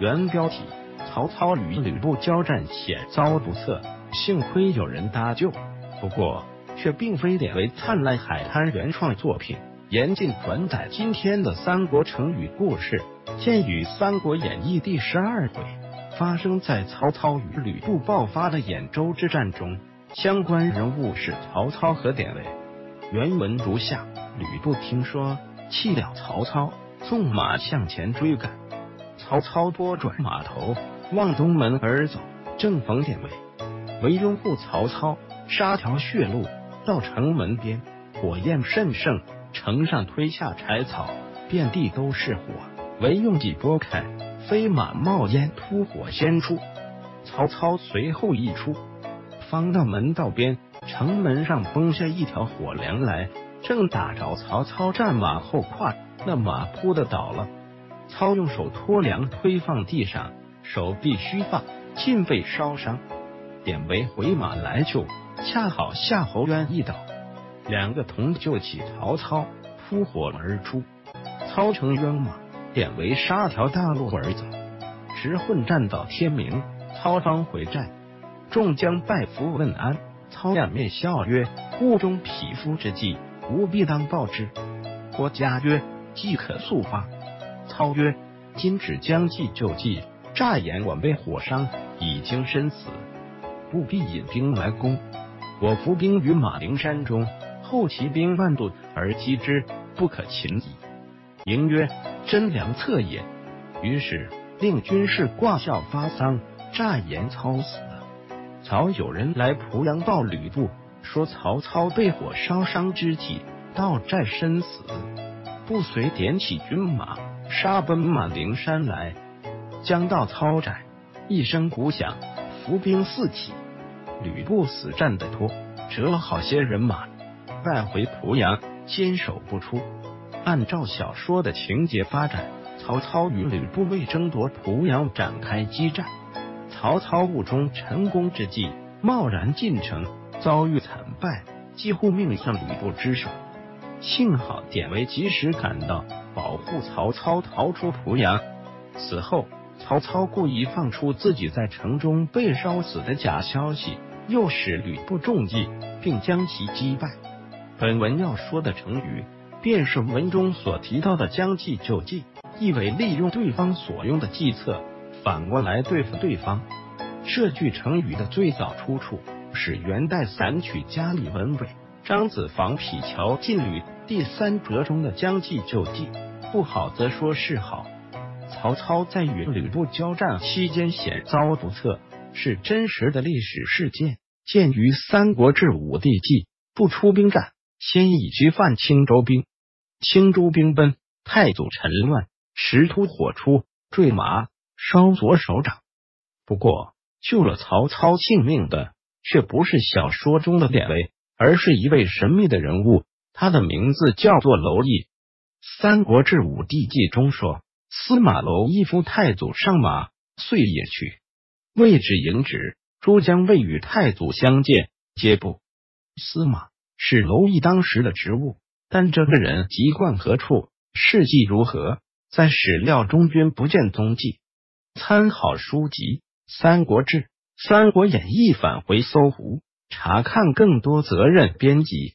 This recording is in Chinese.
原标题：曹操与吕布交战险遭不测，幸亏有人搭救。不过，却并非典韦灿烂海滩原创作品。严禁转载今天的三国成语故事。鉴于《三国演义》第十二回发生在曹操与吕布爆发的兖州之战中，相关人物是曹操和典韦。原文如下：吕布听说，弃了曹操，纵马向前追赶。曹操拨转马头，望东门而走，正逢典韦，韦拥护曹操，杀条血路，到城门边，火焰甚盛，城上推下柴草，遍地都是火。韦用计拨开，飞马冒烟突火先出。曹操随后一出，方到门道边，城门上崩下一条火梁来，正打着曹操战马后胯，那马扑的倒了。操用手托梁推放地上，手臂虚放，尽被烧伤。典韦回马来救，恰好夏侯渊一倒，两个同救起曹操，扑火而出。操乘渊马。典韦杀条大路而走，直混战到天明。操方回寨，众将拜服问安。操掩面笑曰：“物中匹夫之计，吾必当报之。”郭嘉曰：“即可速发。”操曰：“今只将计就计，诈言我被火伤，已经身死，不必引兵来攻。我伏兵于马陵山中，后骑兵万渡而击之，不可擒矣。”赢曰。真良策也。于是令军士挂孝发丧，诈言操死。曹有人来濮阳报吕布，说曹操被火烧伤之际，到寨身死。不遂点起军马，杀奔马陵山来。将到操寨，一声鼓响，伏兵四起。吕布死战得脱，折了好些人马，败回濮阳，坚守不出。按照小说的情节发展，曹操与吕布为争夺濮阳展开激战。曹操误中成功之计，贸然进城，遭遇惨败，几乎命丧吕布之手。幸好典韦及时赶到，保护曹操逃出濮阳。此后，曹操故意放出自己在城中被烧死的假消息，诱使吕布中计，并将其击败。本文要说的成语。便是文中所提到的将计就计，意为利用对方所用的计策，反过来对付对方。这句成语的最早出处是元代散曲家里文尾张子房《匹桥进吕》第三折中的将计就计。不好则说是好。曹操在与吕布交战期间险遭不测，是真实的历史事件。见于《三国志·武帝纪》，不出兵战，先以击犯青州兵。青州兵奔，太祖陈乱，石突火出，坠马烧左手掌。不过救了曹操性命的，却不是小说中的典韦，而是一位神秘的人物，他的名字叫做娄毅。《三国志·武帝纪》中说：“司马娄一夫太祖上马，遂也去，未至迎旨，诸将未与太祖相见，皆不。”司马是娄毅当时的职务。但这个人籍贯何处，事迹如何，在史料中均不见踪迹。参考书籍《三国志》《三国演义》，返回搜狐查看更多。责任编辑。